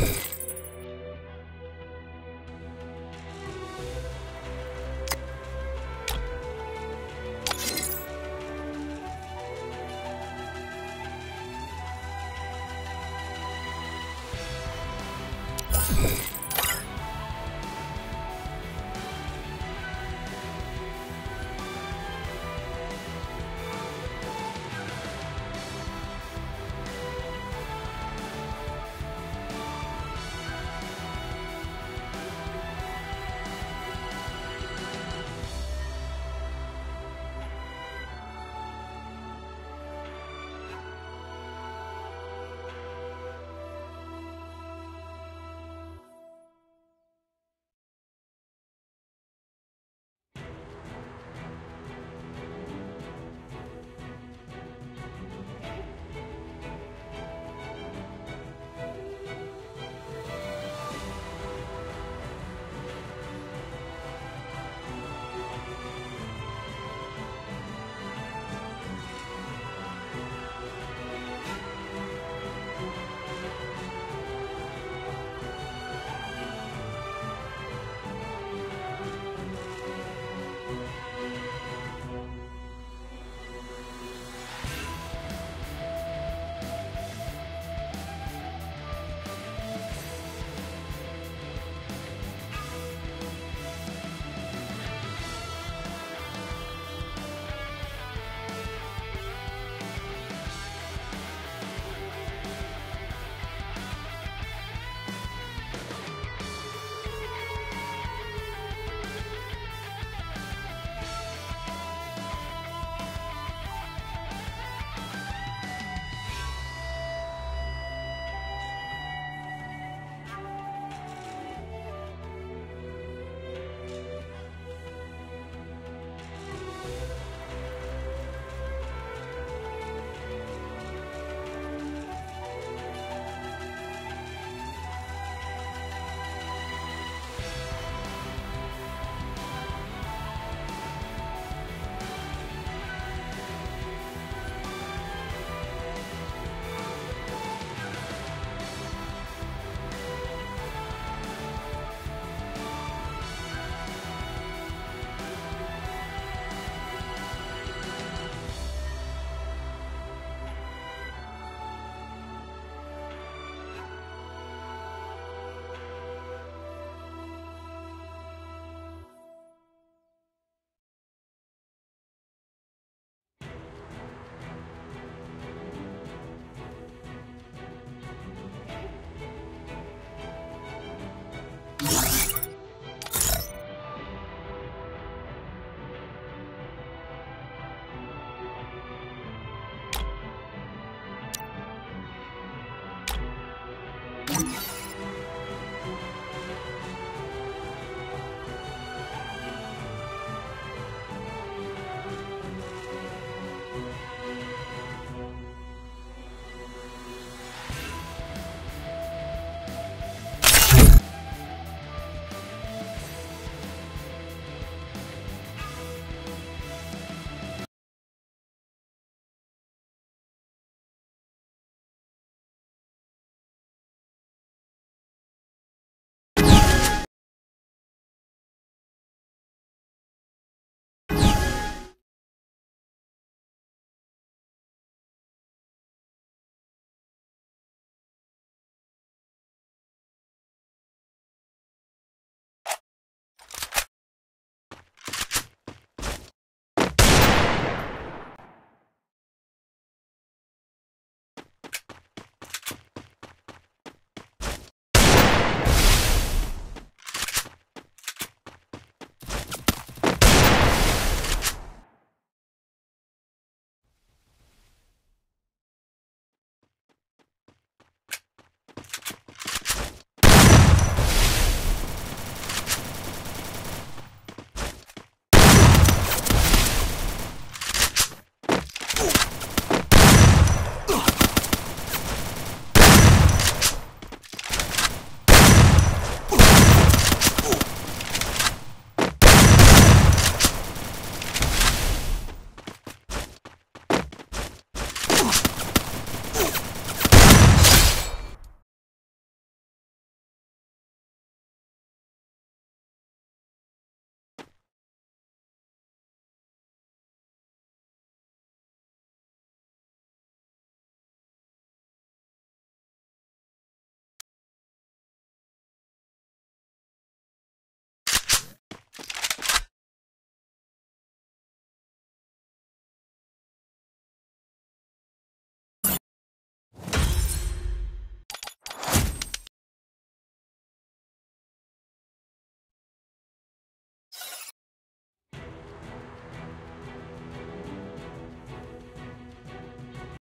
you